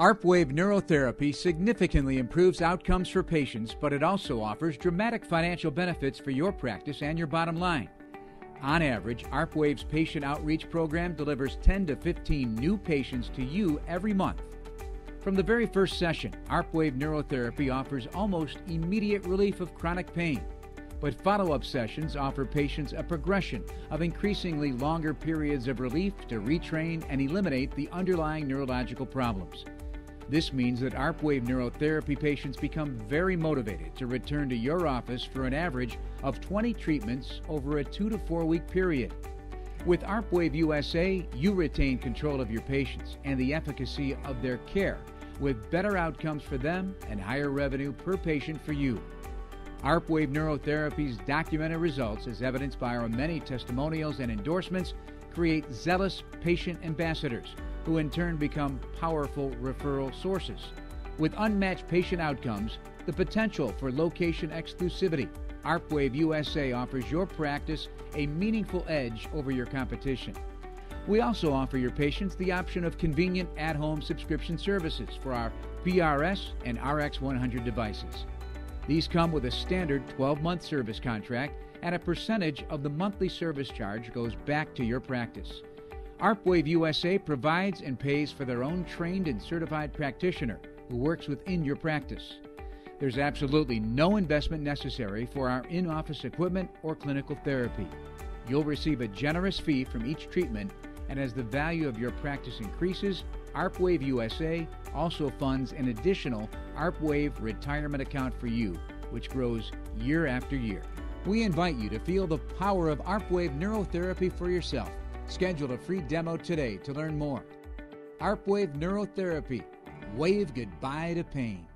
ARPWave Neurotherapy significantly improves outcomes for patients, but it also offers dramatic financial benefits for your practice and your bottom line. On average, ARPWave's patient outreach program delivers 10 to 15 new patients to you every month. From the very first session, ARPWave Neurotherapy offers almost immediate relief of chronic pain. But follow up sessions offer patients a progression of increasingly longer periods of relief to retrain and eliminate the underlying neurological problems. This means that ARPWave neurotherapy patients become very motivated to return to your office for an average of 20 treatments over a two to four week period. With ARPWave USA, you retain control of your patients and the efficacy of their care with better outcomes for them and higher revenue per patient for you. ARPWave Neurotherapy's documented results, as evidenced by our many testimonials and endorsements, create zealous patient ambassadors who in turn become powerful referral sources. With unmatched patient outcomes, the potential for location exclusivity, ARPWave USA offers your practice a meaningful edge over your competition. We also offer your patients the option of convenient at home subscription services for our PRS and RX 100 devices. These come with a standard 12 month service contract, and a percentage of the monthly service charge goes back to your practice. ARPWave USA provides and pays for their own trained and certified practitioner who works within your practice. There's absolutely no investment necessary for our in office equipment or clinical therapy. You'll receive a generous fee from each treatment, and as the value of your practice increases, ARPWave USA also funds an additional ARPWave retirement account for you, which grows year after year. We invite you to feel the power of ARPWave neurotherapy for yourself. Schedule a free demo today to learn more. ARPWave Neurotherapy. Wave goodbye to pain.